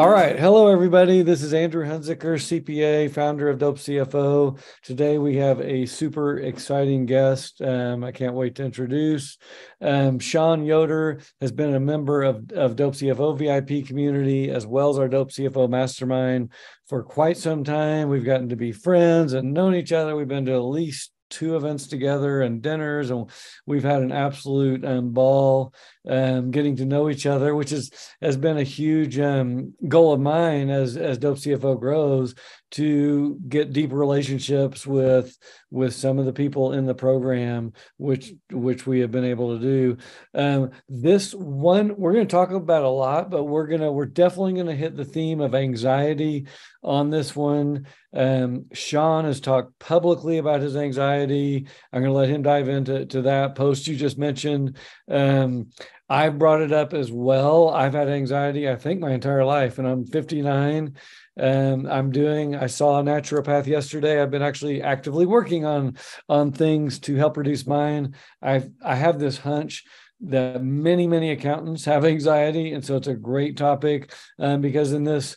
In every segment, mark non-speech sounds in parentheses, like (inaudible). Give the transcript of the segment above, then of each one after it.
All right. Hello, everybody. This is Andrew Hunziker, CPA, founder of Dope CFO. Today we have a super exciting guest. Um, I can't wait to introduce. Um, Sean Yoder has been a member of, of Dope CFO VIP community as well as our Dope CFO mastermind for quite some time. We've gotten to be friends and known each other. We've been to at least two events together and dinners and we've had an absolute um, ball um, getting to know each other which is has been a huge um, goal of mine as as dope cfo grows to get deep relationships with with some of the people in the program which which we have been able to do. Um, this one we're going to talk about a lot but we're to we're definitely going to hit the theme of anxiety on this one. Um, sean has talked publicly about his anxiety. I'm going to let him dive into to that. Post you just mentioned um, I brought it up as well. I've had anxiety, I think, my entire life, and I'm 59. And I'm doing. I saw a naturopath yesterday. I've been actually actively working on on things to help reduce mine. I I have this hunch that many many accountants have anxiety, and so it's a great topic um, because in this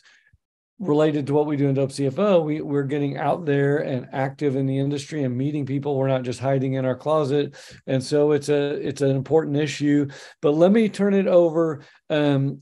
related to what we do in Dope CFO, we, we're getting out there and active in the industry and meeting people. We're not just hiding in our closet. And so it's a it's an important issue. But let me turn it over um,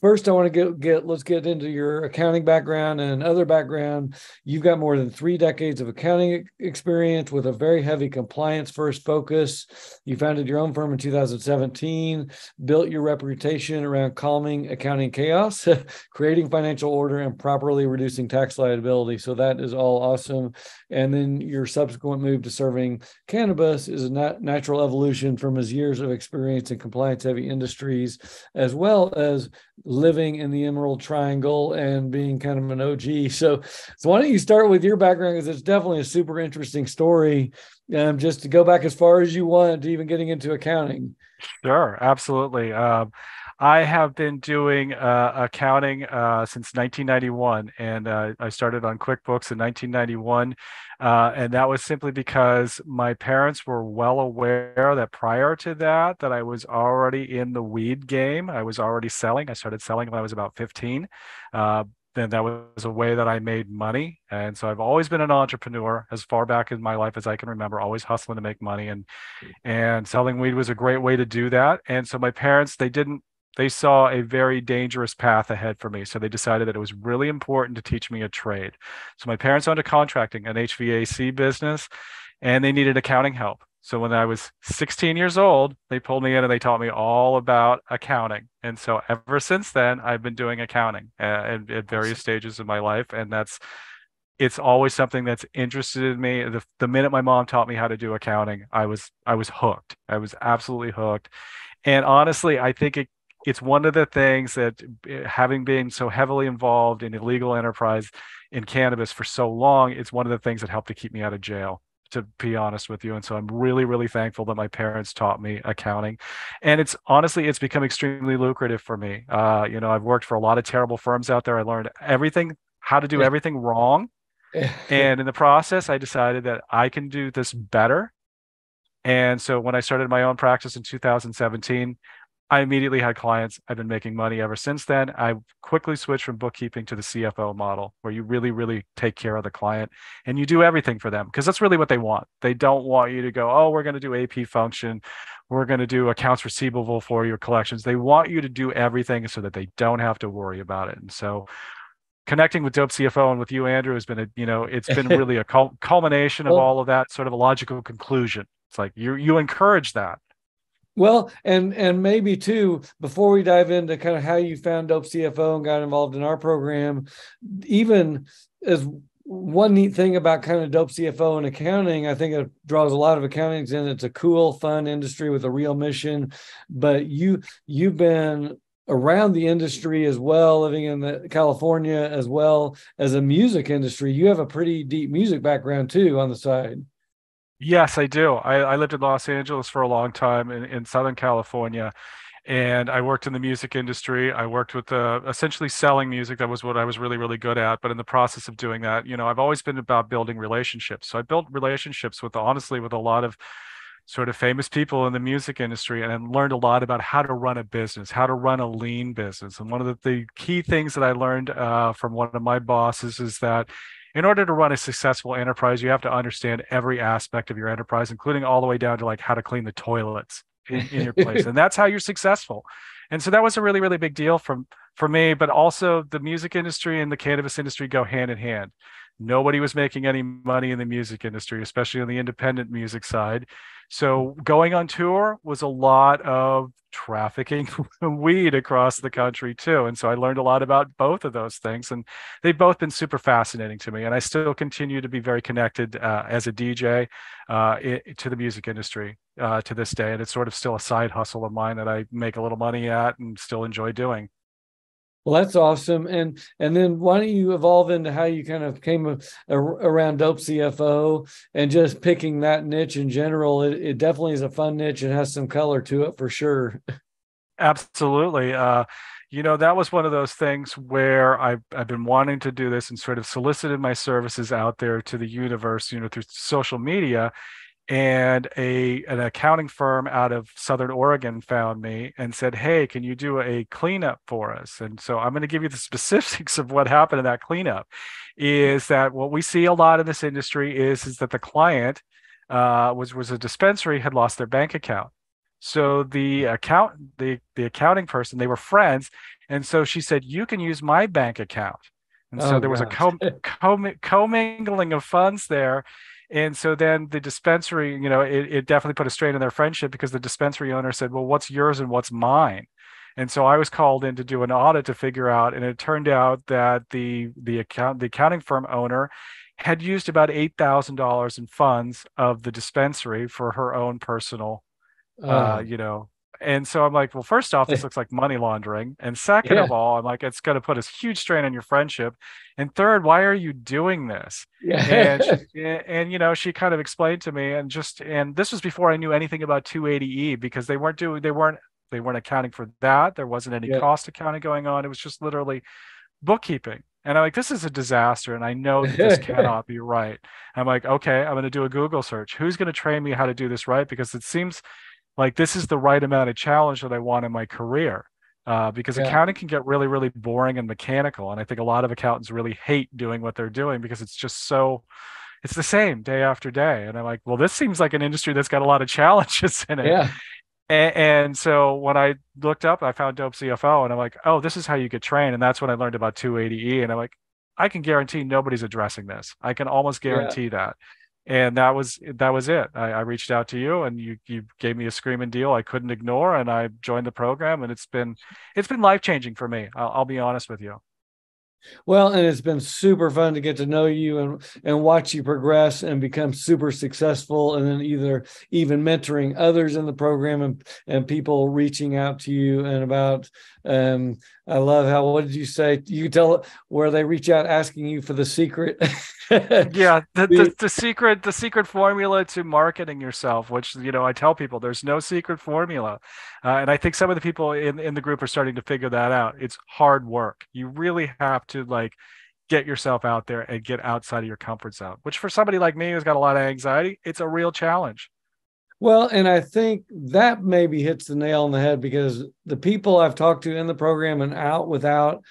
First, I want to get, get let's get into your accounting background and other background. You've got more than three decades of accounting experience with a very heavy compliance first focus. You founded your own firm in 2017, built your reputation around calming accounting chaos, (laughs) creating financial order, and properly reducing tax liability. So that is all awesome. And then your subsequent move to serving cannabis is a nat- natural evolution from his years of experience in compliance heavy industries, as well as living in the Emerald Triangle and being kind of an OG. So, so why don't you start with your background because it's definitely a super interesting story. Um, just to go back as far as you want to even getting into accounting. Sure, absolutely. Um, I have been doing uh, accounting uh, since 1991, and uh, I started on QuickBooks in 1991. Uh, and that was simply because my parents were well aware that prior to that, that I was already in the weed game. I was already selling. I started selling when I was about 15 uh, then that was a way that I made money. And so I've always been an entrepreneur as far back in my life as I can remember, always hustling to make money. And and selling weed was a great way to do that. And so my parents, they didn't they saw a very dangerous path ahead for me. So they decided that it was really important to teach me a trade. So my parents owned a contracting, an HVAC business, and they needed accounting help. So when I was 16 years old, they pulled me in and they taught me all about accounting. And so ever since then, I've been doing accounting uh, at, at various stages of my life. And that's, it's always something that's interested in me. The, the minute my mom taught me how to do accounting, I was, I was hooked. I was absolutely hooked. And honestly, I think it it's one of the things that eh, having been so heavily involved in illegal enterprise in cannabis for so long, it's one of the things that helped to keep me out of jail to be honest with you. And so i'm really really thankful that my parents taught me accounting. And it's honestly it's become extremely lucrative for me. Uh, you know i've worked for a lot of terrible firms out there. I learned everything how to do everything wrong. (laughs) And in the process i decided that i can do this better. And so when i started my own practice in 2017 I immediately had clients. I've been making money ever since then. I quickly switched from bookkeeping to the CFO model, where you really, really take care of the client and you do everything for them because that's really what they want. They don't want you to go, oh, we're going to do AP function, we're going to do accounts receivable for your collections. They want you to do everything so that they don't have to worry about it. And so, connecting with Dope CFO and with you, Andrew, has been a you know it's been (laughs) really a culmination of all of that, sort of a logical conclusion. It's like you you encourage that well, and and maybe too, before we dive into kind of how you found Dope CFO and got involved in our program, even as one neat thing about kind of dope CFO and accounting, I think it draws a lot of accountings in. It's a cool, fun industry with a real mission. But you you've been around the industry as well, living in the California as well as a music industry. You have a pretty deep music background too on the side. Yes, I do. I, I lived in Los Angeles for a long time in, in Southern California, and I worked in the music industry. I worked with uh, essentially selling music. That was what I was really, really good at. But in the process of doing that, you know, I've always been about building relationships. So I built relationships with, honestly, with a lot of sort of famous people in the music industry and learned a lot about how to run a business, how to run a lean business. And one of the, the key things that I learned uh, from one of my bosses is that in order to run a successful enterprise, you have to understand every aspect of your enterprise, including all the way down to like how to clean the toilets in, in your place. (laughs) and that's how you're successful. And so that was a really, really big deal from for me, but also the music industry and the cannabis industry go hand in hand. Nobody was making any money in the music industry, especially on the independent music side. So going on tour was a lot of trafficking (laughs) weed across the country too. And so I learned a lot about both of those things. And they've both been super fascinating to me. And I still continue to be very connected uh, as a DJ uh, it, to the music industry uh, to this day. And it's sort of still a side hustle of mine that I make a little money at and still enjoy doing. Well, that's awesome. And and then why don't you evolve into how you kind of came a, a, around Dope CFO and just picking that niche in general? It, it definitely is a fun niche and has some color to it for sure. Absolutely. Uh, you know, that was one of those things where I've, I've been wanting to do this and sort of solicited my services out there to the universe, you know, through social media and a an accounting firm out of southern oregon found me and said hey can you do a cleanup for us? And so i'm going to give you the (laughs) specifics of what happened in that cleanup is that what we see a lot in this industry is is that the client uh, was was a dispensary had lost their bank account. So the account the the accounting person they were friends and so she said you can use my bank account. And so oh, there was gosh. a (laughs) co- commingling of funds there and so then the dispensary, you know, it, it definitely put a strain on their friendship because the dispensary owner said, well, what's yours and what's mine? And so I was called in to do an audit to figure out, and it turned out that the the account the accounting firm owner had used about eight thousand dollars in funds of the dispensary for her own personal, uh, oh. you know, and so I'm like, well, first off, this (laughs) looks like money laundering. And second yeah. of all, I'm like, it's going to put a huge strain on your friendship. And third, why are you doing this? Yeah. And, she, and, you know, she kind of explained to me and just, and this was before I knew anything about 280E because they weren't doing, they weren't, they weren't accounting for that. There wasn't any yeah. cost accounting going on. It was just literally bookkeeping. And I'm like, this is a disaster. And I know that this (laughs) cannot be right. I'm like, okay, I'm going to do a Google search. Who's going to train me how to do this right? Because it seems like this is the right amount of challenge that I want in my career. Uh, because yeah. accounting can get really, really boring and mechanical. And I think a lot of accountants really hate doing what they're doing because it's just so, it's the same day after day. And I'm like, well, this seems like an industry that's got a lot of (laughs) challenges in it. Yeah. And, and so when I looked up, I found Dope CFO and I'm like, oh, this is how you get trained. And that's when I learned about 280E. And I'm like, I can guarantee nobody's addressing this. I can almost guarantee yeah. that and that was that was it. I, I, reached out to you, and you you gave me a screaming deal I couldn't ignore, and I joined the program, and it's been it's been life changing for me. I'll, I'll be honest with you. Well, and it's been super fun to get to know you and and watch you progress and become super successful, and then either even mentoring others in the program and and people reaching out to you and about. Um, I love how what did you say? You tell where they reach out asking you for the secret. (laughs) yeah, the, the, the secret the secret formula to marketing yourself, which you know I tell people there's no secret formula, uh, and I think some of the people in in the group are starting to figure that out. It's hard work. You really have to like get yourself out there and get outside of your comfort zone, which for somebody like me who's got a lot of anxiety, it's a real challenge. Well, and I think that maybe hits the nail on the head because the people I've talked to in the program and out without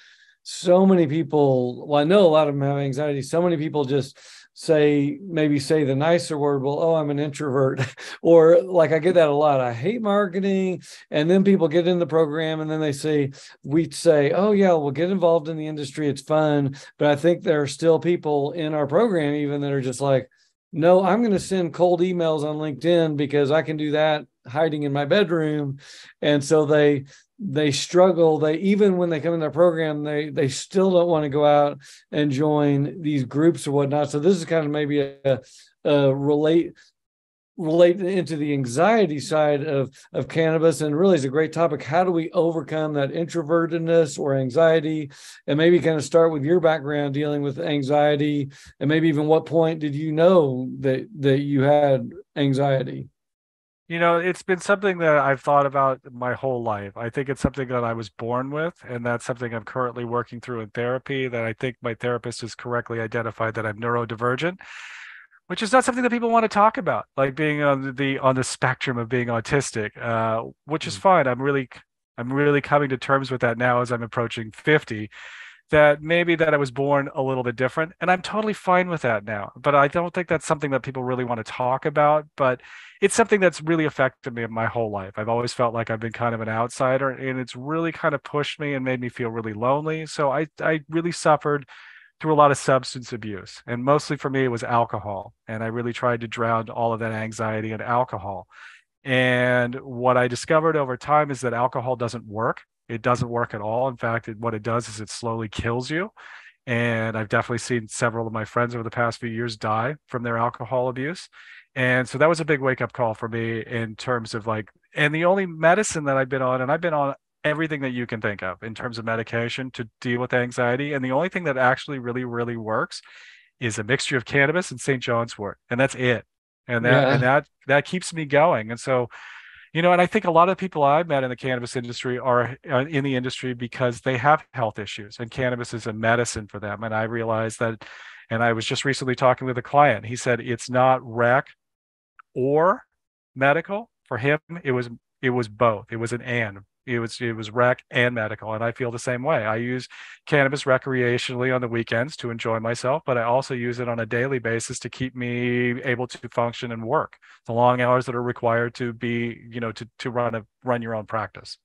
so many people, well, I know a lot of them have anxiety. So many people just say, maybe say the nicer word, well, oh, I'm an introvert. (laughs) or like I get that a lot. I hate marketing. And then people get in the program and then they say, we say, oh, yeah, we'll get involved in the industry. It's fun. But I think there are still people in our program, even that are just like, no, I'm going to send cold emails on LinkedIn because I can do that hiding in my bedroom. And so they they struggle. They even when they come in their program, they they still don't want to go out and join these groups or whatnot. So this is kind of maybe a, a relate relate into the anxiety side of of cannabis and really is a great topic. How do we overcome that introvertedness or anxiety? And maybe kind of start with your background dealing with anxiety and maybe even what point did you know that that you had anxiety? You know it's been something that i've thought about my whole life. I think it's something that i was born with and that's something i'm currently working through in therapy that i think my therapist has correctly identified that i'm neurodivergent which is not something that people want to talk about, like being on the on the spectrum of being autistic, uh, which is mm. fine. I'm really I'm really coming to terms with that now as I'm approaching 50 that maybe that I was born a little bit different and I'm totally fine with that now. But I don't think that's something that people really want to talk about, but it's something that's really affected me my whole life. I've always felt like I've been kind of an outsider and it's really kind of pushed me and made me feel really lonely. So I I really suffered through a lot of substance abuse and mostly for me it was alcohol and I really tried to drown all of that anxiety in alcohol. And what I discovered over time is that alcohol doesn't work it doesn't work at all. In fact, it, what it does is it slowly kills you. And I've definitely seen several of my friends over the past few years die from their alcohol abuse. And so that was a big wake up call for me in terms of like, and the only medicine that I've been on, and I've been on everything that you can think of in terms of medication to deal with anxiety. And the only thing that actually really, really works is a mixture of cannabis and St. John's wort. And that's it. And that, yeah. and that, that keeps me going. And so, you know and i think a lot of people i've met in the cannabis industry are in the industry because they have health issues and cannabis is a medicine for them and i realized that and i was just recently talking with a client he said it's not rec or medical for him it was it was both it was an and it was it was rec and medical and i feel the same way. I use cannabis recreationally on the weekends to enjoy myself but i also use it on a daily basis to keep me able to function and work. The long hours that are required to be you know to to run a run your own practice.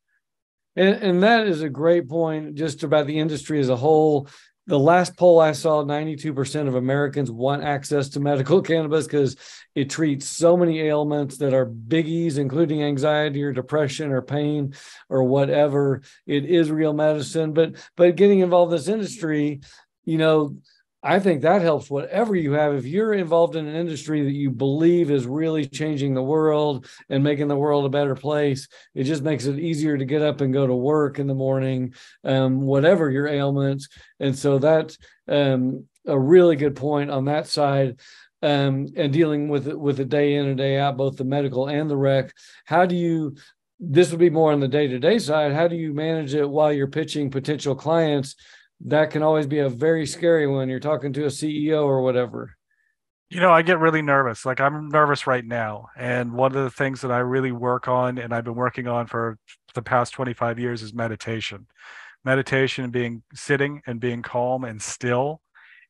And, and that is a great point just about the industry as a whole the last poll I saw, 92% of Americans want access to medical (laughs) cannabis because it treats so many ailments that are biggies, including anxiety or depression or pain or whatever. It is real medicine. But but getting involved in this industry, you know, I think that helps whatever you have. If you're involved in an industry that you believe is really changing the world and making the world a better place, it just makes it easier to get up and go to work in the morning, um, whatever your ailments. And so that's um, a really good point on that side. Um, and dealing with it with a day in and day out, both the medical and the rec. How do you this would be more on the day-to-day side how do you manage it while you're pitching potential clients that can always be a very scary one. You're talking to a CEO or whatever. You know, I get really nervous. Like I'm nervous right now. And one of the things that I really work on and I've been working on for the past 25 years is meditation. Meditation and being sitting and being calm and still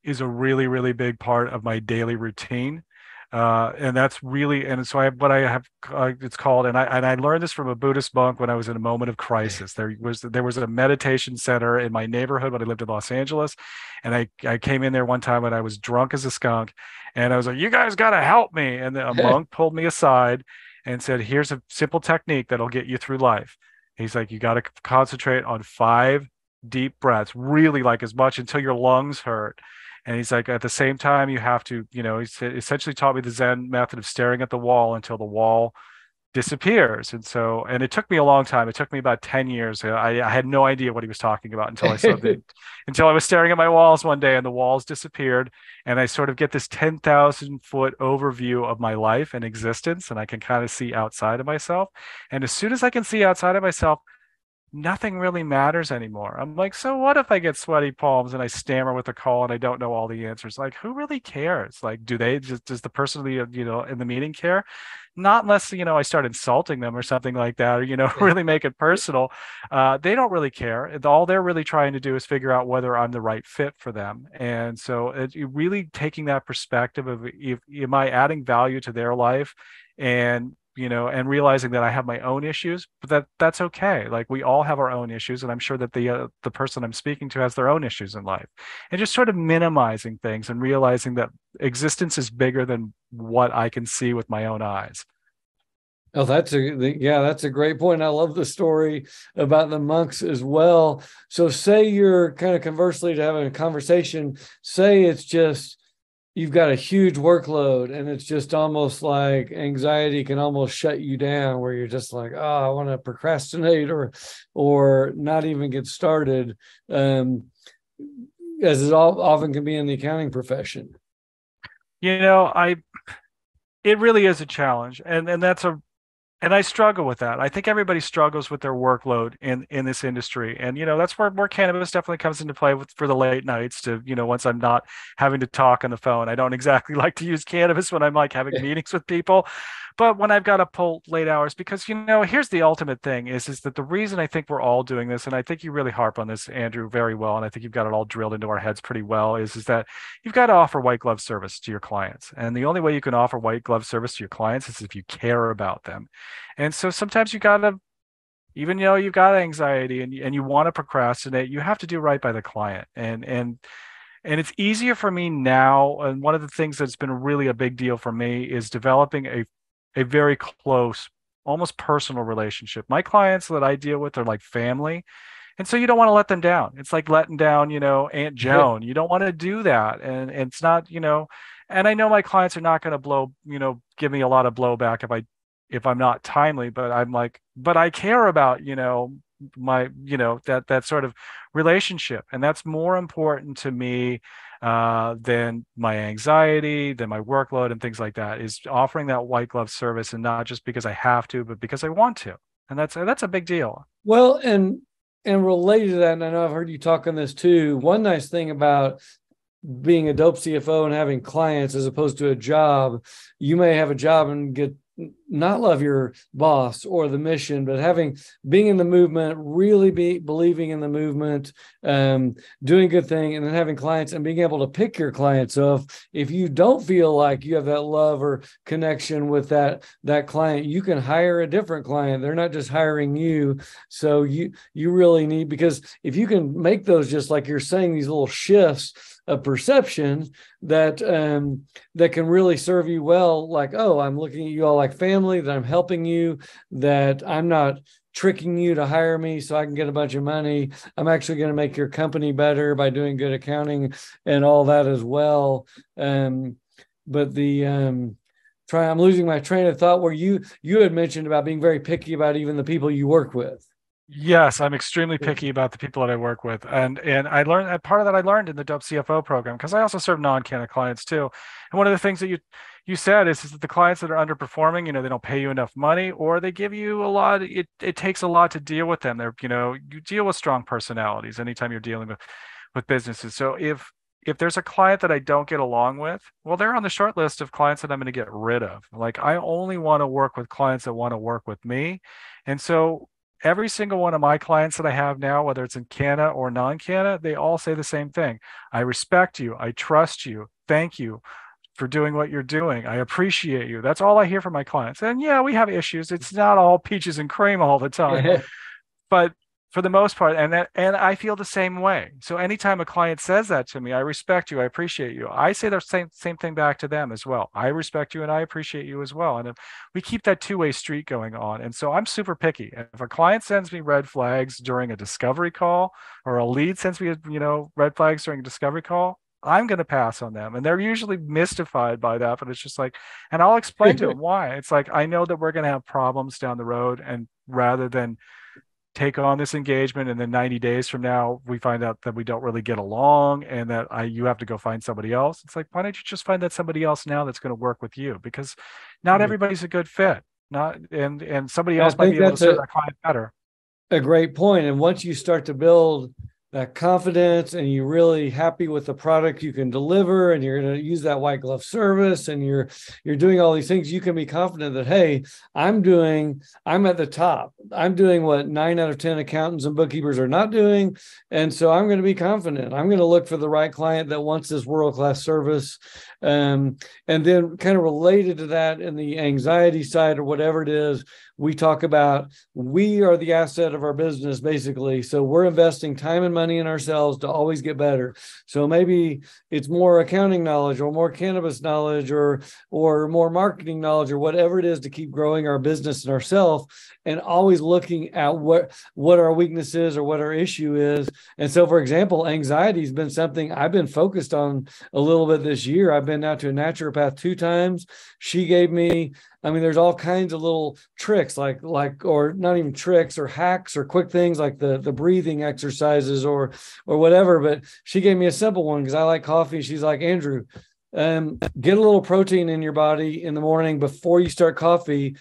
is a really, really big part of my daily routine uh, and that's really and so I what I have uh, it's called and I and I learned this from a Buddhist monk when I was in a moment of crisis. There was there was a meditation center in my neighborhood when I lived in Los Angeles, and I I came in there one time when I was drunk as a skunk, and I was like, "You guys got to help me!" And the, a (laughs) monk pulled me aside and said, "Here's a simple technique that'll get you through life." He's like, "You got to concentrate on five deep breaths, really like as much until your lungs hurt." And he's like at the same time you have to you know he essentially taught me the zen method of staring at the wall until the wall disappears. And so and it took me a long time. It took me about 10 years. Uh, I, I had no idea what he was talking about until i saw the (laughs) until i was staring at my walls one day and the walls disappeared and i sort of get this 10,000 foot overview of my life and existence and i can kind of see outside of myself. And as soon as i can see outside of myself nothing really matters anymore. I'm like, so what if I get sweaty palms and I stammer with a call and I don't know all the answers? Like, who really cares? Like, do they just does the person you know in the meeting care? Not unless you know I start insulting them or something like that, or you know (laughs) really make it personal. Uh, they don't really care. All they're really trying to do is figure out whether I'm the right fit for them. And so, it, really taking that perspective of if, am I adding value to their life, and you know and realizing that i have my own issues but that that's okay like we all have our own issues and i'm sure that the uh, the person i'm speaking to has their own issues in life and just sort of minimizing things and realizing that existence is bigger than what i can see with my own eyes Oh, that's a yeah, that's a great point. I love the story about the monks as well. So, say you're kind of conversely to having a conversation. Say it's just you've got a huge workload and it's just almost like anxiety can almost shut you down where you're just like oh i want to procrastinate or or not even get started um, as it all, often can be in the accounting profession. You know i it really is a challenge and and that's a and I struggle with that. I think everybody struggles with their workload in in this industry, and you know that's where more cannabis definitely comes into play with for the late nights. To you know, once I'm not having to talk on the phone, I don't exactly (laughs) like to use cannabis when I'm like having meetings with people, but when I've got to pull late hours, because you know, here's the ultimate thing: is is that the reason I think we're all doing this, and I think you really harp on this, Andrew, very well, and I think you've got it all drilled into our heads pretty well, is is that you've got to offer white glove service to your clients, and the only way you can offer white glove service to your clients is if you care about them, and so sometimes you got to even though you've got anxiety and, and you want to procrastinate you have to do right by the client and and and it's easier for me now and one of the things that's been really a big deal for me is developing a a very close, almost personal relationship. My clients that I deal with are like family. And so you don't want to let them down. It's like letting down, you know, Aunt (laughs) Joan. You don't want to do that. And, and it's not, you know, and I know my clients are not going to blow, you know, give me a lot of blowback if I if I'm not timely, but I'm like, but I care about, you know, my, you know, that that sort of relationship. And that's more important to me uh, than my anxiety, than my workload, and things like that. Is offering that white glove service, and not just because I have to, but because I want to, and that's that's a big deal. Well, and and related to that, and I know I've heard you talk on this too. One nice thing about being a dope CFO and having clients as opposed to a job, you may have a job and get not love your boss or the mission, but having being in the movement, really be believing in the movement, um, doing good thing, and then having clients and being able to pick your clients off. If you don't feel like you have that love or connection with that that client, you can hire a different client. They're not just hiring you. So you you really need because if you can make those just like you're saying, these little shifts of perception that um, that can really serve you well. Like, oh, I'm looking at you all like family. That I'm helping you. That I'm not tricking you to hire me so I can get a bunch of money. I'm actually going to make your company better by doing good accounting and all that as well. Um, but the um, try, I'm losing my train of thought. Where you you had mentioned about being very picky about even the people you work with. Yes, I'm extremely picky about the people that I work with, and and I learned part of that I learned in the Dope CFO program because I also serve non-Canna clients too. And one of the things that you you said is, is that the clients that are underperforming, you know, they don't pay you enough money, or they give you a lot. It it takes a lot to deal with them. They're you know you deal with strong personalities anytime you're dealing with with businesses. So if if there's a client that I don't get along with, well, they're on the short list of clients that I'm going to get rid of. Like I only want to work with clients that want to work with me. And so every single one of my clients that I have now, whether it's in Canna or non-Canna, they all say the same thing. I respect you. I trust you. Thank you for doing what you're doing. I appreciate you. That's all I hear from my clients. And yeah, we have issues. It's not all peaches and cream all the time. (laughs) but for the most part and that and i feel the same way so anytime a client says that to me i respect you i appreciate you i say the same same thing back to them as well i respect you and i appreciate you as well and if we keep that two-way street going on and so i'm super picky if a client sends me red flags during a discovery call or a lead sends me you know red flags during a discovery call I'm going to pass on them. And they're usually mystified by that, but it's just like, and I'll explain to (laughs) them why. It's like, I know that we're going to have problems down the road. And rather than take on this engagement and then 90 days from now we find out that we don't really get along and that I you have to go find somebody else it's like why don't you just find that somebody else now that's going to work with you because not mm-hmm. everybody's a good fit not and and somebody else might be able to serve a, that client better a great point. point and once you start to build that confidence and you're really happy with the product you can deliver and you're going to use that white glove service and you're you're doing all these things you can be confident that hey i'm doing i'm at the top i'm doing what 9 out of 10 accountants and bookkeepers are not doing. And so i'm going to be confident. I'm going to look for the right client that wants this world class service. Um, and then kind of related to that in the anxiety side or whatever it is we talk about we are the asset of our business basically. So we're investing time and money in ourselves to always get better. So maybe it's more accounting knowledge or more cannabis knowledge or or more marketing knowledge or whatever it is to keep growing our business and ourselves and always looking at what what our weakness is or what our issue is and so for example anxiety has been something i've been focused on a little bit this year i've been out to a naturopath two times she gave me I mean, there's all kinds of little tricks, like like or not even tricks or hacks or quick things like the the breathing exercises or or whatever. But she gave me a simple one because I like coffee. She's like Andrew, um, get a little protein in your body in the morning before you start coffee.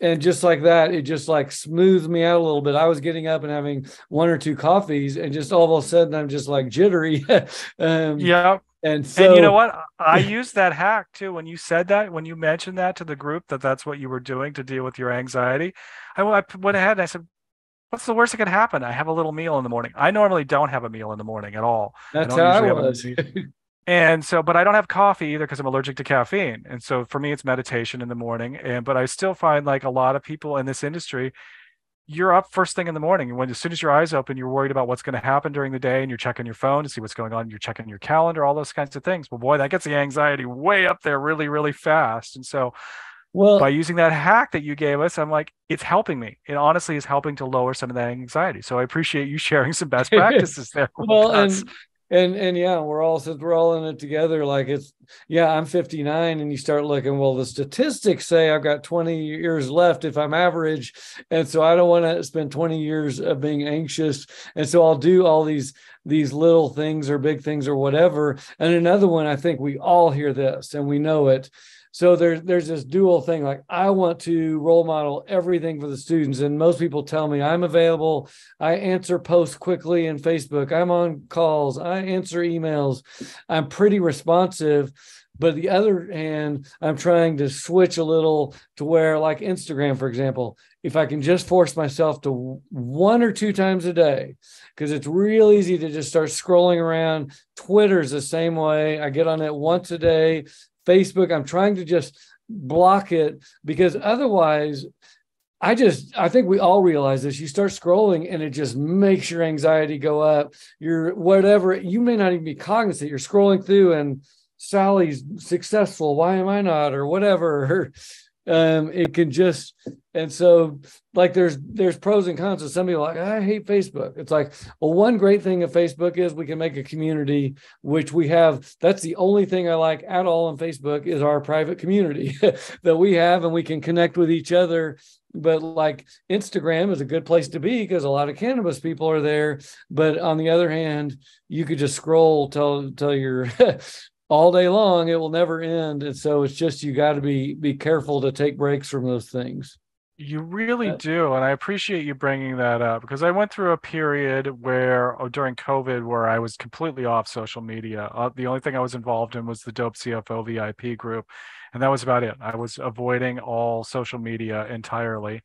And just like that, it just like smoothed me out a little bit. I was getting up and having one or two coffees, and just all of a sudden, I'm just like jittery. (laughs) um, yeah. And so, and you know what? (laughs) I used that hack too. When you said that, when you mentioned that to the group, that that's what you were doing to deal with your anxiety, I, I went ahead and I said, "What's the worst that could happen? I have a little meal in the morning. I normally don't have a meal in the morning at all. That's I how I was. (laughs) and so but i don't have coffee either because i'm allergic to caffeine. And so for me it's meditation in the morning. And but i still find like a lot of people in this industry you're up first thing in the morning. And when as soon as your eyes open you're worried about what's going to happen during the day and you're checking your phone to see what's going on. You're checking your calendar all those kinds of things. Well boy that gets the anxiety way up there really really fast. And so well by using that hack that you gave us i'm like it's helping me. It honestly is helping to lower some of that anxiety. So i appreciate you sharing some best (laughs) practices there well and and and yeah we're all since we're all in it together. Like it's yeah i'm 59 and you start looking well the statistics say i've got 20 years left if i'm average. And so i don't want to spend 20 years of being anxious. And so i'll do all these these little things or big things or whatever. And another one i think we all hear this and we know it so there's there's this dual thing like i want to role model everything for the students and most people tell me i'm available. I answer posts quickly in facebook. I'm on calls. I answer emails. I'm pretty responsive but the other hand i'm trying to switch a little to where like instagram for example if i can just force myself to one or two times a day because it's real easy to just start scrolling around. Twitter's the same way. I get on it once a day Facebook. I'm trying to just block it because otherwise, I just I think we all realize this. You start scrolling and it just makes your anxiety go up. You're whatever you may not even be cognizant. You're scrolling through and Sally's successful. Why am I not? Or whatever. (laughs) um, it can just and so like there's there's pros and cons of some people like i hate facebook. It's like well one great thing of facebook is we can make a community which we have. That's the only thing i like at all on facebook is our private community (laughs) that we have and we can connect with each other. But like instagram is a good place to be because a lot of cannabis people are there. But on the other hand you could just scroll till till you're (laughs) all day long it will never end. And so it's just you got to be be careful to take breaks from those things. You really do and i appreciate you bringing that up because i went through a period where oh, during covid where i was completely off social media. Uh, the only thing i was involved in was the dope cfo vip group and that was about it. I was avoiding all social media entirely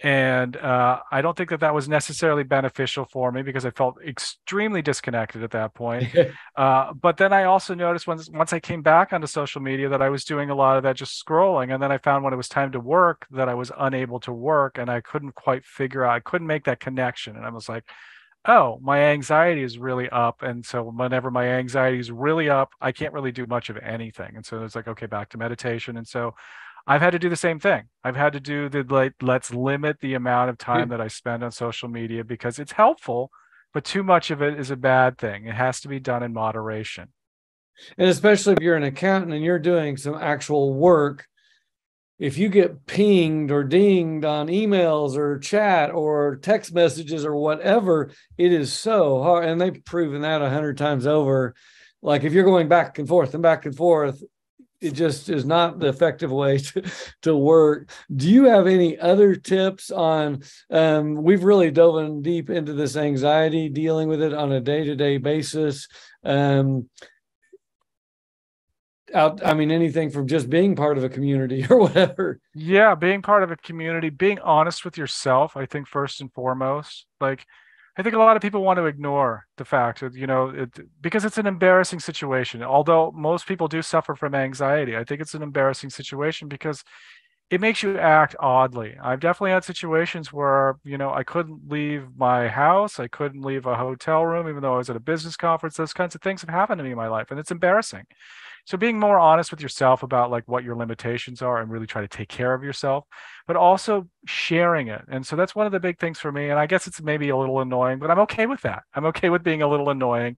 and uh, I don't think that that was necessarily beneficial for me because I felt extremely disconnected at that point. (laughs) uh, but then I also noticed once once I came back onto social media that I was doing a lot of that just scrolling, and then I found when it was time to work that I was unable to work, and I couldn't quite figure out. I couldn't make that connection, and I was like, "Oh, my anxiety is really up," and so whenever my anxiety is really up, I can't really do much of anything, and so it's like, okay, back to meditation, and so I've had to do the same thing. I've had to do the like let's limit the amount of time hmm. that I spend on social media because it's helpful, but too much of it is a bad thing. It has to be done in moderation. And especially if you're an accountant and you're doing some actual work, if you get pinged or dinged on emails or chat or text messages or whatever, it is so hard. And they've proven that a hundred times over. Like if you're going back and forth and back and forth, it just is not the effective way (laughs) to, to work. Do you have any other tips on? Um, we've really dove in deep into this anxiety, dealing with it on a day to day basis. Um, out, I mean, anything from just being part of a community (laughs) or whatever. Yeah, being part of a community, being honest with yourself, I think first and foremost. Like, I think a lot of people want to ignore the fact that, you know, it, because it's an embarrassing situation. Although most people do suffer from anxiety, I think it's an embarrassing situation because it makes you act oddly. I've definitely had situations where, you know, I couldn't leave my house, I couldn't leave a hotel room, even though I was at a business conference. Those kinds of things have happened to me in my life, and it's embarrassing so being more honest with yourself about like what your limitations are and really try to take care of yourself but also sharing it. And so that's one of the big things for me and i guess it's maybe a little annoying but i'm okay with that. I'm okay with being a little annoying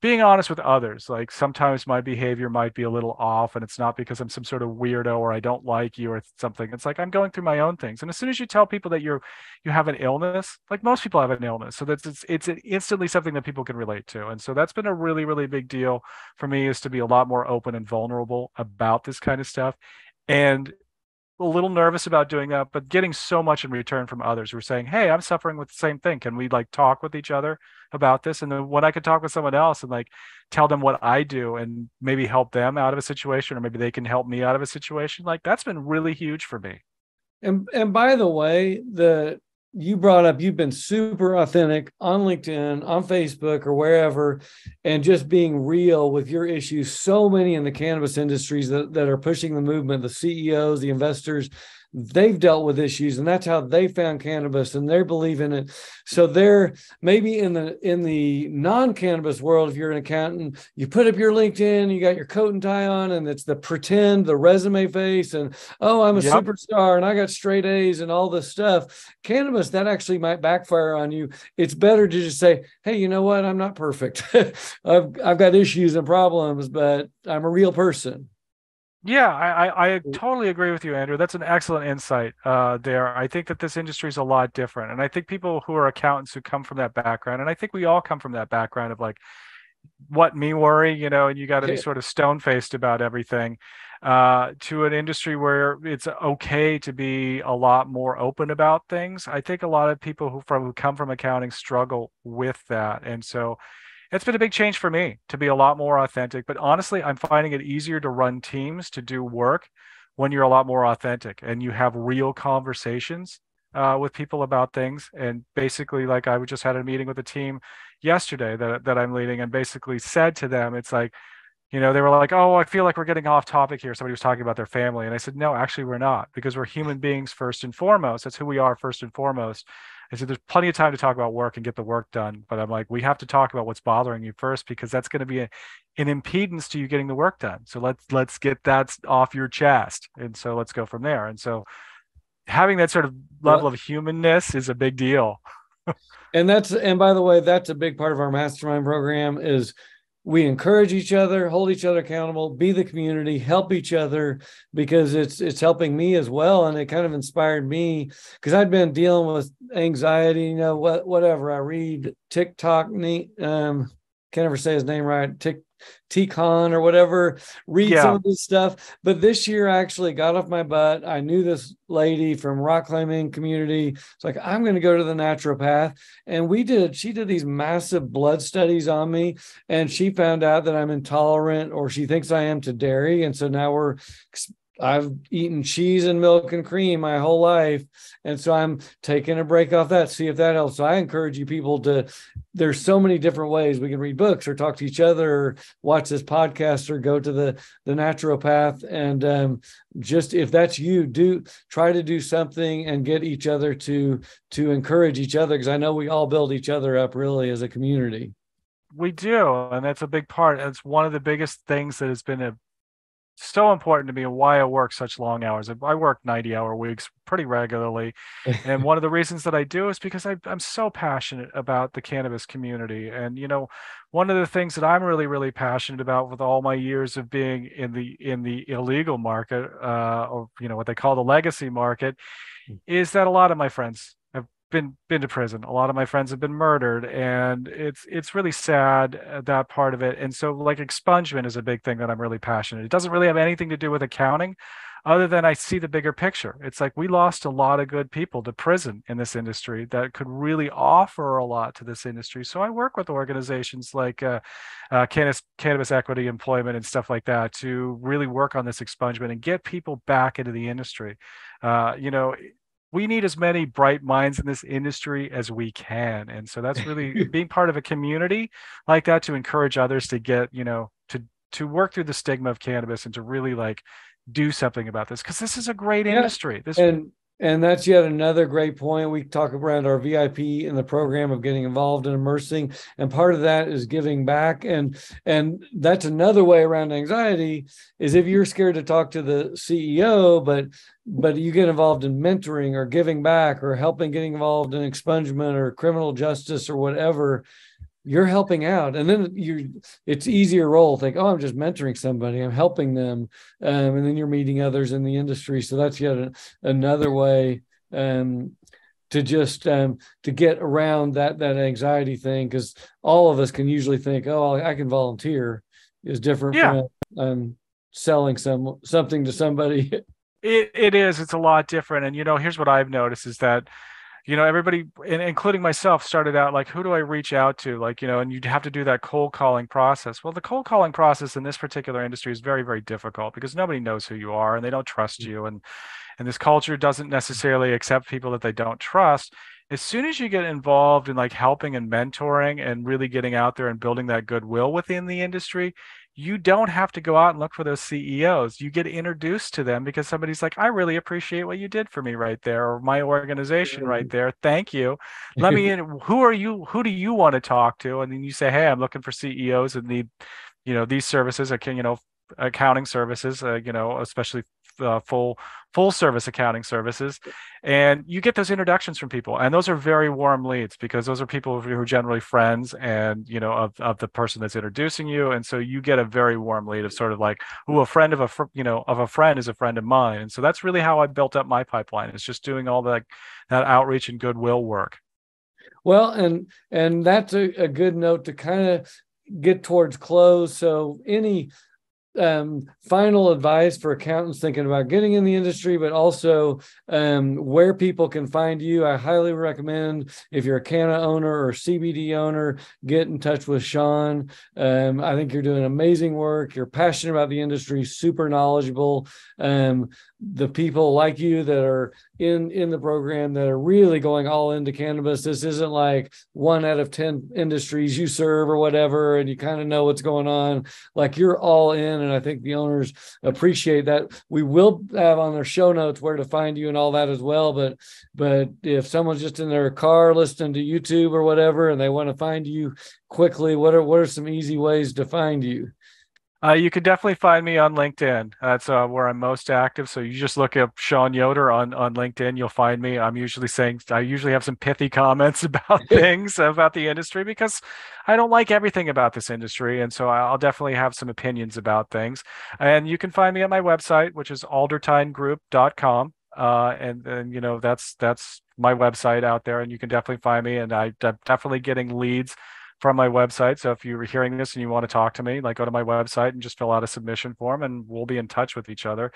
being honest with others like sometimes my behavior might be a little off and it's not because i'm some sort of weirdo or i don't like you or something. It's like i'm going through my own things. And as soon as you tell people that you're you have an illness like most people have an illness. So that's it's it's instantly something that people can relate to. And so that's been a really really big deal for me is to be a lot more open and vulnerable about this kind of stuff. And a little nervous about doing that, but getting so much in return from others who are saying, Hey, I'm suffering with the same thing. Can we like talk with each other about this? And then when I could talk with someone else and like tell them what I do and maybe help them out of a situation, or maybe they can help me out of a situation, like that's been really huge for me. And and by the way, the you brought up you've been super authentic on LinkedIn, on Facebook, or wherever, and just being real with your issues. So many in the cannabis industries that, that are pushing the movement, the CEOs, the investors, they've dealt with issues and that's how they found cannabis and they believe in it. So they're maybe in the in the non-cannabis world if you're an accountant you put up your linkedin you got your coat and tie on and it's the pretend the resume face and oh i'm a yep. superstar and i got straight a's and all this stuff. Cannabis that actually might backfire on you. It's better to just say hey you know what? I'm not perfect. (laughs) I've i've got issues and problems but i'm a real person yeah, I, I, I, totally agree with you, Andrew. That's an excellent insight uh, there. I think that this industry is a lot different. And I think people who are accountants who come from that background, and I think we all come from that background of like, what me worry, you know, and you got to be sort of stone faced about everything, uh, to an industry where it's okay to be a lot more open about things. I think a lot of people who from who come from accounting struggle with that. And so it's been a big change for me to be a lot more authentic. But honestly, I'm finding it easier to run teams to do work when you're a lot more authentic and you have real conversations uh, with people about things. And basically, like I just had a meeting with a team yesterday that that I'm leading, and basically said to them, it's like, you know, they were like, "Oh, I feel like we're getting off topic here." Somebody was talking about their family, and I said, "No, actually, we're not, because we're human beings first and foremost. That's who we are first and foremost." I said, there's plenty of time to talk about work and get the work done. But I'm like, we have to talk about what's bothering you first because that's going to be a, an impedance to you getting the work done. So let's let's get that off your chest. And so let's go from there. And so having that sort of level well, of humanness is a big deal. (laughs) and that's and by the way, that's a big part of our mastermind program is we encourage each other hold each other accountable be the community help each other because it's it's helping me as well. And it kind of inspired me because i'd been dealing with anxiety you know what whatever. I read tiktok um can't ever say his name right tick T-Con or whatever, read yeah. some of this stuff. But this year I actually got off my butt. I knew this lady from rock climbing community. It's like, I'm going to go to the naturopath. And we did, she did these massive blood studies on me. And she found out that I'm intolerant or she thinks I am to dairy. And so now we're I've eaten cheese and milk and cream my whole life. And so I'm taking a break off that, see if that helps. So I encourage you people to, there's so many different ways we can read books or talk to each other or watch this podcast or go to the, the naturopath. And um, just if that's you, do try to do something and get each other to, to encourage each other. Cause I know we all build each other up really as a community. We do. And that's a big part. It's one of the biggest things that has been a so important to me and why I work such long hours. I work 90 hour weeks pretty regularly. and one of the reasons that I do is because I, am so passionate about the cannabis community. And, you know, one of the things that I'm really, really passionate about with all my years of being in the, in the illegal market, uh, or, you know, what they call the legacy market mm. is that a lot of my friends been been to prison. A lot of my friends have been murdered, and it's it's really sad uh, that part of it. And so, like expungement is a big thing that I'm really passionate. It doesn't really have anything to do with accounting, other than I see the bigger picture. It's like we lost a lot of good people to prison in this industry that could really offer a lot to this industry. So I work with organizations like uh, uh, cannabis, cannabis equity employment and stuff like that to really work on this expungement and get people back into the industry. Uh, you know, we need as many bright minds in this industry as we can and so that's really (laughs) being part of a community like that to encourage others to get you know to to work through the stigma of cannabis and to really like do something about this because this is a great yeah. industry this and and that's yet another great point. We talk around our VIP in the program of getting involved and immersing, and part of that is giving back. And and that's another way around anxiety is if you're scared to talk to the CEO, but but you get involved in mentoring or giving back or helping getting involved in expungement or criminal justice or whatever you're helping out and then you it's easier role think oh i'm just mentoring somebody i'm helping them um, and then you're meeting others in the industry so that's yet a, another way um, to just um, to get around that that anxiety thing because all of us can usually think oh i can volunteer is different yeah. from um, selling some something to somebody (laughs) It it is. It's a lot different. And you know, here's what I've noticed is that you know everybody including myself started out like who do i reach out to? Like you know and you'd have to do that cold calling process. Well the cold calling process in this particular industry is very very difficult because nobody knows who you are and they don't trust mm. you. And and this culture doesn't necessarily accept people that they don't trust. As soon as you get involved in like helping and mentoring and really getting out there and building that goodwill within the industry you don't have to go out and look for those CEOs. You get introduced to them because somebody's like, I really appreciate what you did for me right there, or my organization right mm. there. Thank you. Let me (laughs) in. Who are you? Who do you want to talk to? And then you say, Hey, I'm looking for CEOs and need, you know, these services. I can, you know, accounting services, uh, you know, especially uh, full full service accounting services. And you get those introductions from people and those are very warm leads because those are people who are generally friends and you know of, of the person that's introducing you. And so you get a very warm lead of sort of like who a friend of a fr- you know of a friend is a friend of mine. And so that's really how i built up my pipeline it's just doing all that that outreach and goodwill work. Well and and that's a, a good note to kind of get towards close. So any um, final advice for accountants thinking about getting in the industry, but also um, where people can find you. I highly recommend if you're a Canna owner or CBD owner, get in touch with Sean. Um, I think you're doing amazing work. You're passionate about the industry, super knowledgeable. Um, the people like you that are in in the program that are really going all into cannabis this isn't like one out of 10 industries you serve or whatever and you kind of know what's going on like you're all in and i think the owners appreciate that. We will have on their show notes where to find you and all that as well but but if someone's just in their car listening to youtube or whatever and they want to find you quickly what are what are some easy ways to find you uh, you can definitely find me on LinkedIn. That's uh, where I'm most active. So you just look up Sean Yoder on, on LinkedIn. You'll find me. I'm usually saying I usually have some pithy (laughs) comments about (laughs) things about the industry because I don't like everything about this industry, and so I'll definitely have some opinions about things. And you can find me at my website, which is aldertinegroup.com. Uh, and and you know that's that's my website out there, and you can definitely find me. And I, I'm definitely getting leads from my website. So if you're hearing this and you want to talk to me, like go to my website and just fill out a submission form and we'll be in touch with each other.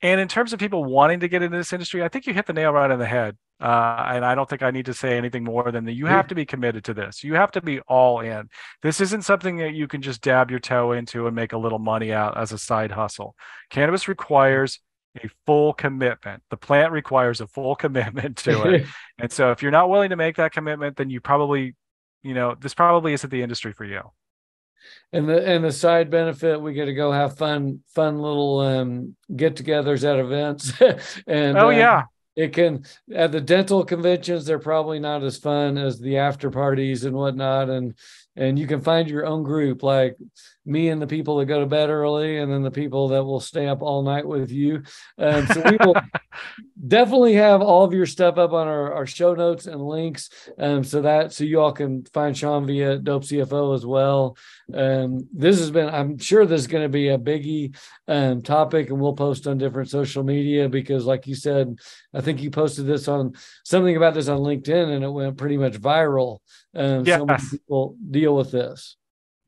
And in terms of people wanting to get into this industry, I think you hit the nail right on the head. Uh, and I don't think I need to say anything more than that. You have to be committed to this. You have to be all in. This isn't something that you can just dab your toe into and make a little money out as a side hustle. Cannabis requires a full commitment. The plant requires a full (laughs) commitment to it. (laughs) and so if you're not willing to make that commitment, then you probably you know, this probably isn't the industry for you. And the and the side benefit, we get to go have fun, fun little um, get-togethers at events. (laughs) and oh yeah, it can at the dental conventions. They're probably not as fun as the after parties and whatnot. And and you can find your own group like me and the people that go to bed early and then the people that will stay up all night with you um, so we will (laughs) definitely have all of your stuff up on our, our show notes and links um, so that so you all can find sean via dope cfo as well um, this has been i'm sure this is going to be a biggie um, topic and we'll post on different social media because like you said i think you posted this on something about this on linkedin and it went pretty much viral and yes. so many people deal with this.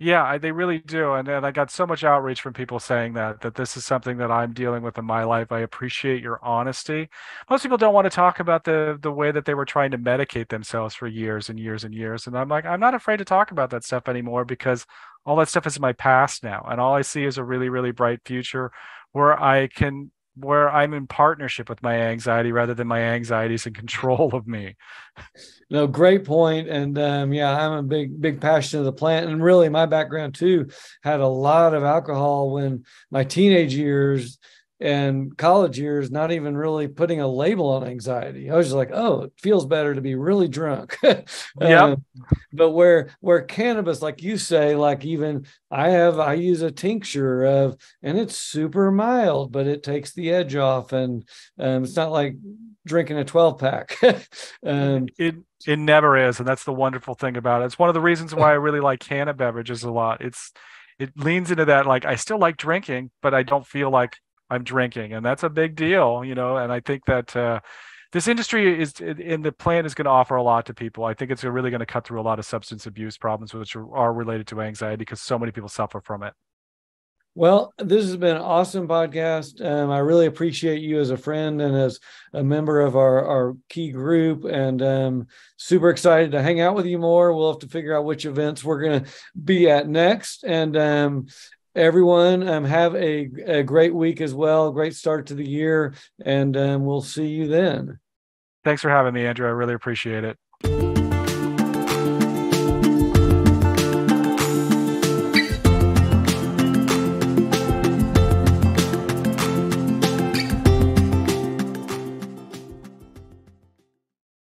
Yeah, they really do, and, and I got so much outreach from people saying that that this is something that I'm dealing with in my life. I appreciate your honesty. Most people don't want to talk about the the way that they were trying to medicate themselves for years and years and years, and I'm like, I'm not afraid to talk about that stuff anymore because all that stuff is in my past now, and all I see is a really really bright future where I can where I'm in partnership with my anxiety rather than my anxiety is in control of me. No, great point. And um, yeah, I'm a big, big passion of the plant. And really, my background too had a lot of alcohol when my teenage years and college years not even really putting a label on anxiety. I was just like oh it feels better to be really drunk. (laughs) Yeah um, but where where cannabis like you say like even i have i use a tincture of and it's super mild but it takes the edge off and um, it's not like drinking a 12 pack. (laughs) Um, it it never is and that's the wonderful thing about it. It's one of the reasons why i really like canna beverages a lot. It's it leans into that like i still like drinking but i don't feel like I'm drinking, and that's a big deal, you know. And I think that uh, this industry is, in the plan is going to offer a lot to people. I think it's really going to cut through a lot of substance abuse problems, which are, related to anxiety, because so many people suffer from it. Well, this has been an awesome podcast. Um, I really appreciate you as a friend and as a member of our, our key group, and um, super excited to hang out with you more. We'll have to figure out which events we're going to be at next. And um, everyone, um, have a, a great week as well. Great start to the year, and um, we'll see you then. Thanks for having me, Andrew. I really appreciate it.